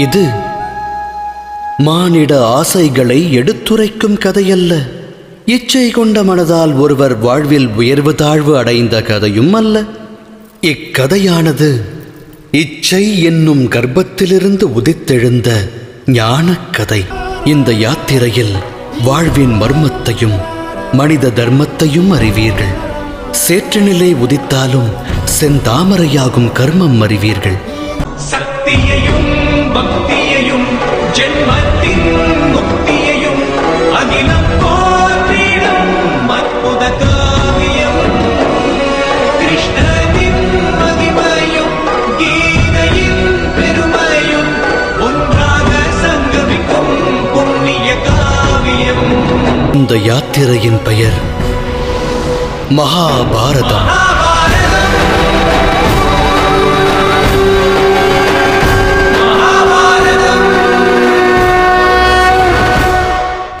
இது மானிட ஆசைகளை எடுத்துரைக்கும் கதையல்ல. இச்சை கொண்ட மனதால் ஒருவர் வாழ்வில் உயர்வு தாழ்வு அடைந்த கதையும் அல்ல. இக்கதையானது இச்சை என்னும் கர்ப்பத்திலிருந்து உதித்தெழுந்த ஞானக்கதை. இந்த யாத்திரையில் வாழ்வின் மர்மத்தையும் மனித தர்மத்தையும் அறிவீர்கள். சேற்றுநிலை உதித்தாலும் செந்தாமரையாகும் கர்மம் அறிவீர்கள். சக்தியையும் ஜென்மத்தின் முக்தியையும் அகிலம் போற்றிடும் அற்புத காவியம். கிருஷ்ணனின் மகிமையும் கீதையின் பெருமையும் ஒன்றாக சங்கமிக்கும் புண்ணிய காவியம். இந்த யாத்திரையின் பெயர் மகாபாரதம்.